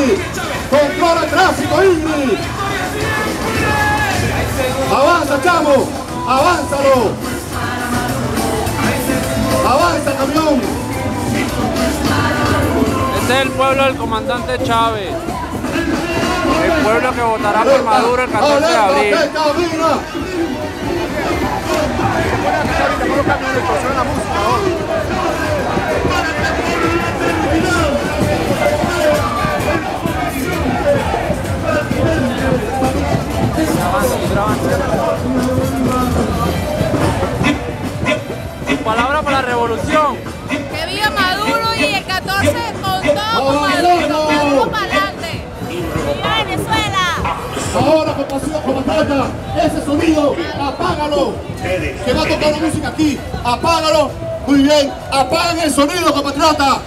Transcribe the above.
Ingrid. Controla el tráfico, Ingrid. Avanza, chamo. Avánzalo. Avanza, camión. Este es el pueblo del comandante Chávez. El pueblo que votará por Maduro el 14 de abril. Palabra para la revolución. Que viva Maduro y el 14 con todo con Maduro. Maduro para adelante. ¡Viva Venezuela! Ahora, compatriota, compatriota, ese sonido, apágalo. Que va a tocar la música aquí, apágalo. Muy bien, apaguen el sonido, compatriota.